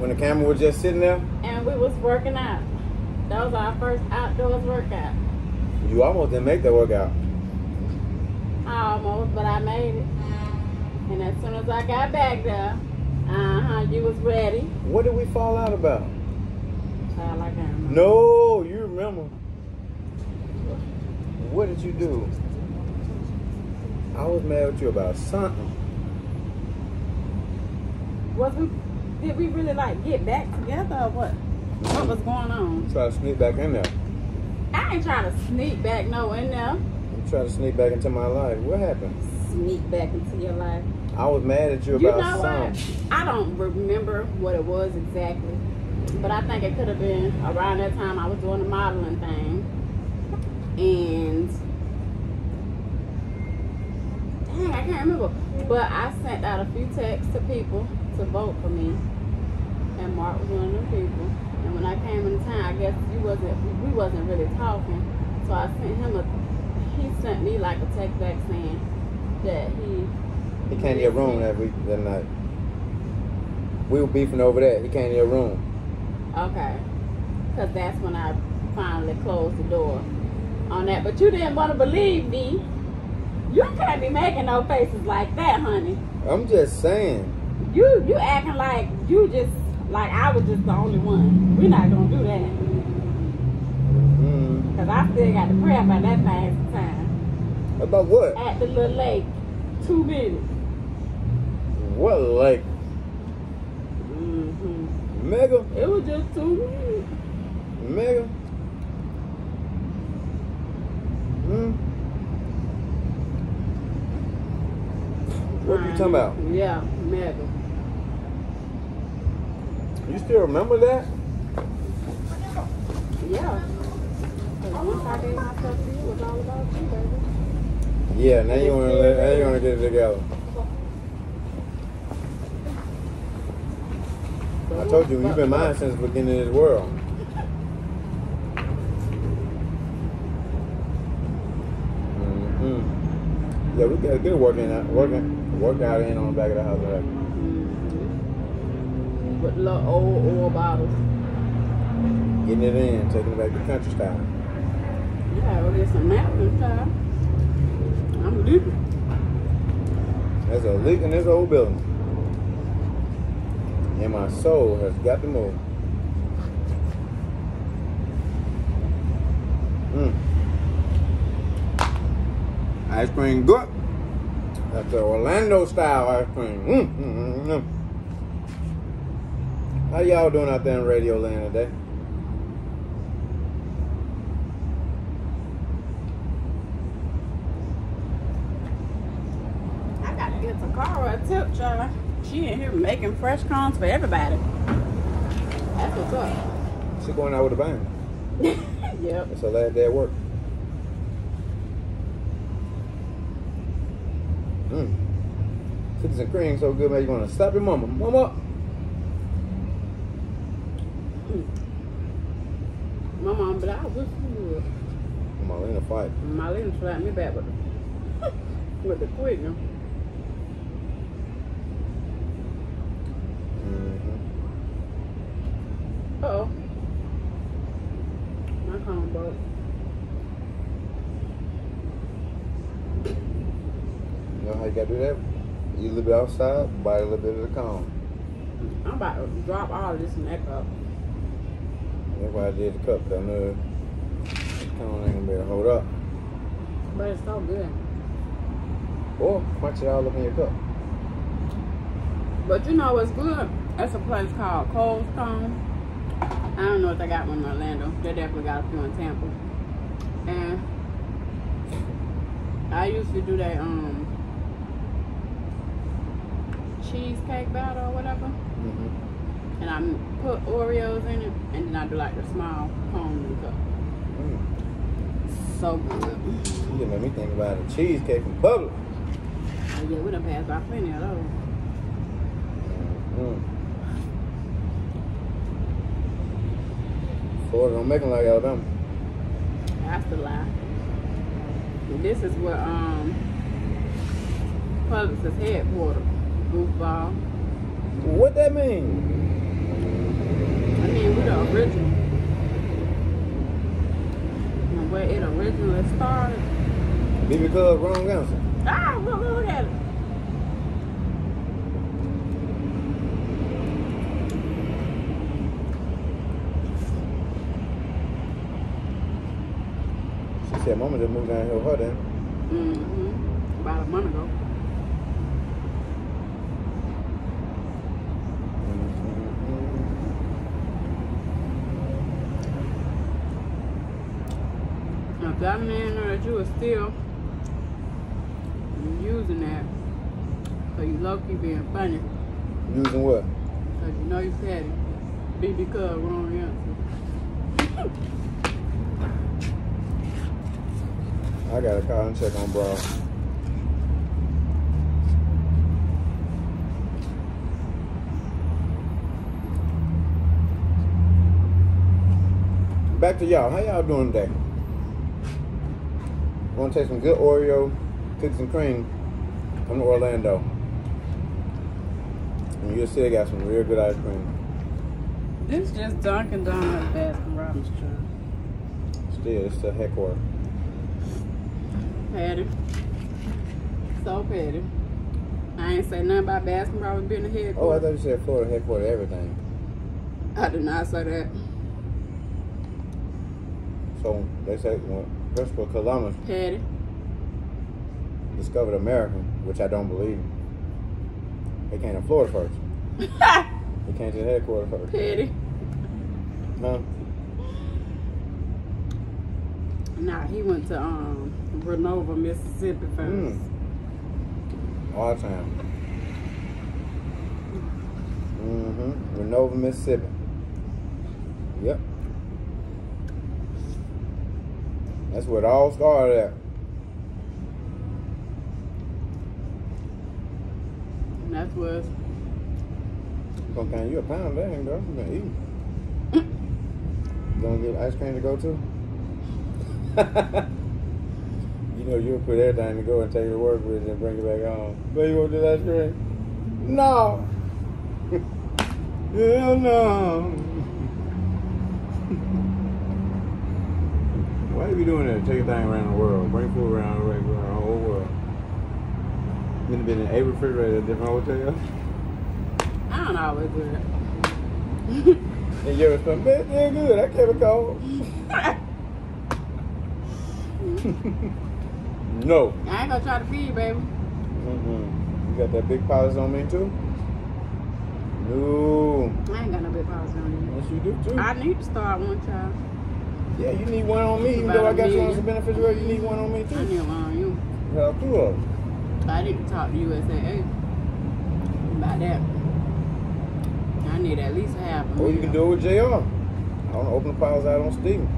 When the camera was just sitting there, and we was working out. That was our first outdoors workout. you almost didn't make that workout. I Almost, but I made it. And as soon as I got back there, uh huh, you was ready. What did we fall out about? Child, I can't. No, you remember. What did you do? I was mad with you about something. Was we? Did we really like get back together or what? What was going on? Try to sneak back in there. I ain't trying to sneak back no in there. You try to sneak back into my life. What happened? Sneak back into your life. I was mad at you You about know what? I don't remember what it was exactly, but I think it could have been around that time I was doing the modeling thing. And dang, I can't remember. But I sent out a few texts to people to vote for me, and Mark was one of them people. And when I came in town, I guess you wasn't we wasn't really talking, so I sent him a he sent me like a text back saying that he He came to your room that week, that night. We were beefing over that. He came to your room. Okay. Because that's when I finally closed the door on that. But you didn't want to believe me. You can't be making no faces like that, honey. I'm just saying. You you acting like you just like I was just the only one. We're not gonna do that. Mm. Cause I still got to pray about that thing sometime. About what? At the little lake. Two minutes. What like hmm mega? It was just two minutes. Mega? Hmm? What you talking about? Yeah, mega. You still remember that? Yeah. Yeah, now you wanna let, now you wanna get it together. I told you you've been mine since the beginning of this world. hmm Yeah, we got a good working out, working workout in on the back of the house. Right? With little old oil bottles. Getting it in, taking it back to country style. Gotta go get some napkins, child. I'm leaving. There's a leak in this old building. And my soul has got to move. Mm. Ice cream good. That's the Orlando style ice cream. Mm, mm, mm, mm. How y'all doing out there in Radio Land today? I gotta get Takara a tip, child. She in here making fresh cones for everybody. That's what's up. She going out with a bang. yep. It's her last day at work. Mmm. And cream so good, man. You want to slap your mama. Mama. My mom, but I wish you would. Come on, in a fight. Marlene slapped me back with the, with the quickness. Mm-hmm. Uh-oh. My broke. You know how you got to do that? Eat a little bit outside, bite a little bit of the cone. I'm about to drop all of this neck up. That's why I did the cup. I know the cone ain't to be able to hold up. But it's so good. Or punch it all up in your cup. But you know what's good? That's a place called Cold Stone. I don't know if they got one in Orlando. They definitely got a few in Tampa. And I used to do that um cheesecake batter or whatever. Mm-hmm. And I put Oreos in it and then I do like the small cone cup. Mm. So good. You made me think about a cheesecake from Publix. Oh, yeah, we done passed by plenty of those. Mm. Florida don't make them like Alabama. That's the lie. This is what um Publix's headquarters. Goofball. What that mean? We the original. And where it originally started. BB Cub, wrong answer. Ah, look, look at it. She said, Mama just moved down here with her then. Mm-hmm. About a month ago. Now, if that man know that you were still using that, so you low key being funny, Using what? because you know you said it. BB Cub, wrong answer. I gotta call and check on bro. Back to y'all. How y'all doing today? To take some good Oreo cookies and cream from Orlando. And you'll see still got some real good ice cream. This just Dunkin' Donuts Baskin Robbins truck. Still, it's the headquarters. Petty. So petty. I ain't say nothing about Baskin Robbins being the head. Oh, I thought you said Florida headquarters everything. I did not say that. So they say when Christopher Columbus Petty. discovered America, which I don't believe. They came to Florida first. They came to the headquarters first. Petty. No. Nah, he went to um Renova, Mississippi first. Mm. All the time. Mm-hmm. Renova, Mississippi. Yep. That's where it all started at. And that's Gonna count you a pound there, ain't girl. You gonna eat. You gonna get ice cream to go to? you know you'll put everything to go and take it to work with and bring it back home. But you want this ice cream? No. Hell no. You be doing that? Take a thing around the world. Bring food around, around the whole world. You been in a refrigerator at different hotels? I don't always do that. And you ever spent, man, damn good. I kept it cold. no. I ain't gonna try to feed you, baby. Mm-mm. You got that big polish on me too? No. I ain't got no big policy on me. Yes, you do too. I need to start one child. Yeah, you need one on me. Even though I got you on some benefits rate, you need one on me too. I need one on you. Have two of them. I need to talk to USAA about that. I need at least half of Or you can do it with JR. I want to open the policy out on Steven.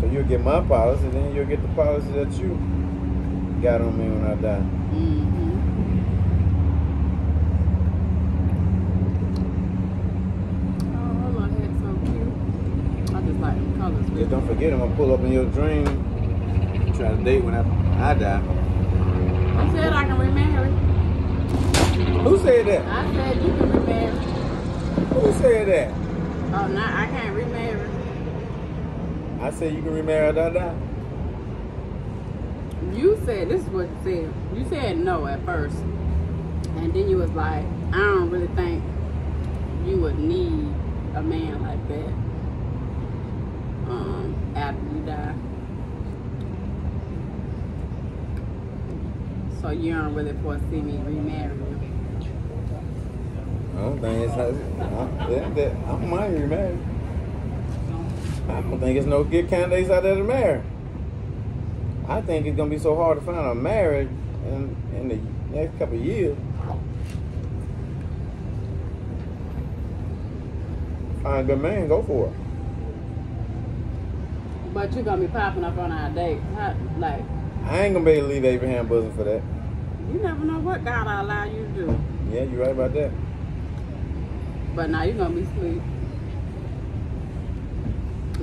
So you'll get my policy, and then you'll get the policy that you got on me when I die. Mm-hmm. Oh, her little head's so cute. I just like them colors. Just don't forget, I'm gonna pull up in your dream, try to date when I, I die. I said I can remarry. Who said that? I said you can remarry. Who said that? Oh, no, I can't remarry. I said you can remarry I die. You said this is what you said. You said no at first, and then you was like, I don't really think you would need a man like that um, after you die. So you don't really foresee me remarrying. I don't think it's. I, don't mind you remarry. I don't think it's no good candidates out there to marry. I think it's gonna be so hard to find a marriage in in the next couple of years. Find a good man, go for it. But you're gonna be popping up on our date. How, like, I ain't gonna be able to leave Abraham bosom for that. you never know what God will allow you to do. Yeah, you're right about that. But now you're gonna be asleep.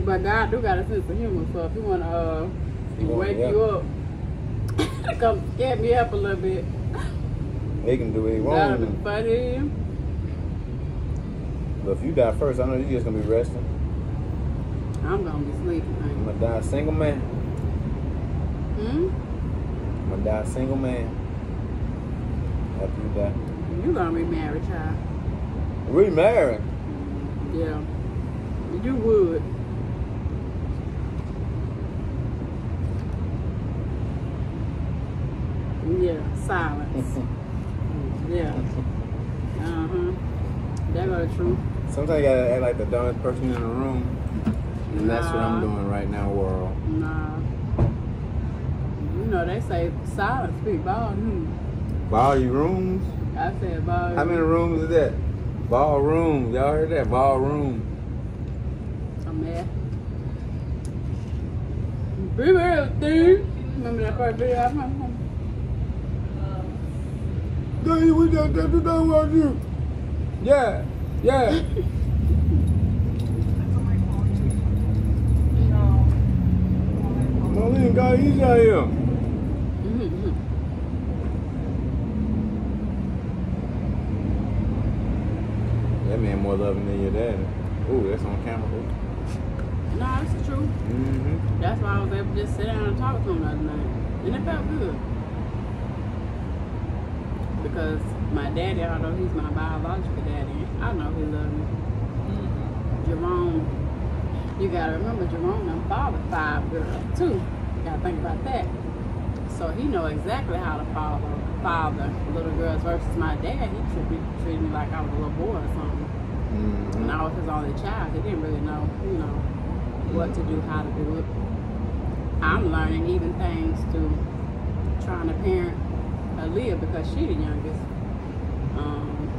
But God do got a sense of humor, so if you wanna uh He want- wake yeah. you up, come get me up a little bit. He can do what he That'll wants. be funny. But if you die first, I know you're just gonna be resting. I'm gonna be sleeping. I'm gonna die a single man. Hmm? I'm gonna die a single man. After you die. You gonna be married, child? Remarry. Yeah. You would. Yeah. Silence. yeah. Uh huh. That go the truth. Sometimes you gotta act like the dumbest person in the room. And that's what I'm doing right now, world. Nah. You know they say silence speak volume. Ball rooms? I said volume. How many rooms is that? Ballroom. Y'all heard that? Ballroom. I'm mad. Be real, dude. Remember that first video I found? Daddy, we got to know about you. Yeah, yeah. Marlene got easy out here. Mm-hmm. That man more loving than your daddy. Ooh, that's on camera. Ooh. No, it's the truth. Mm-hmm. That's why I was able to just sit down and talk to him the other night. And it felt good. Because my daddy, although he's my biological daddy, I know he loves me. Jerome, you gotta remember Jerome done fathered five girls too. Gotta think about that. So he know exactly how to father father little girls versus my dad. He be treating me like I was a little boy or something. Mm-hmm. When I was his only child, he didn't really know, you know, what to do, how to do it. I'm learning even things to trying to parent Aaliyah because she the youngest. Um,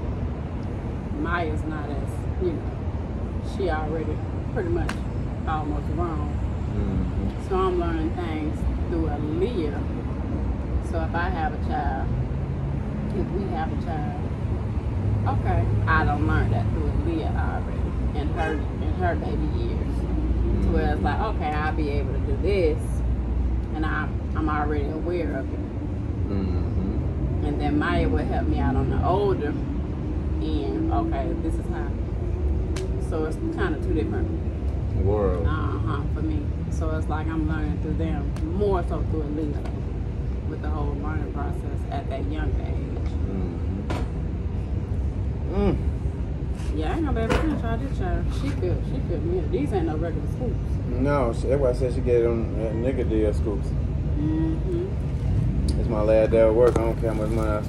Maya's not as, you know, she already pretty much almost grown. Mm-hmm. So I'm learning things through Aaliyah. So if I have a child, if we have a child, okay, I don't learn that through Aaliyah already in her in her baby years. Where it's like, okay, I'll be able to do this, and I I'm already aware of it. Mm-hmm. And then Maya will help me out on the older end. Okay, this is how. So it's kind of two different World. uh huh for me. So it's like I'm learning through them more so through Aaliyah with the whole learning process at that young age. Mm-hmm. Mm. Yeah, I ain't gonna be able to all this child. She feel she feel me. These ain't no regular schools. No, she- I said she get them that nigga deal scoops. Mm-hmm. It's my day of work. I don't care how much money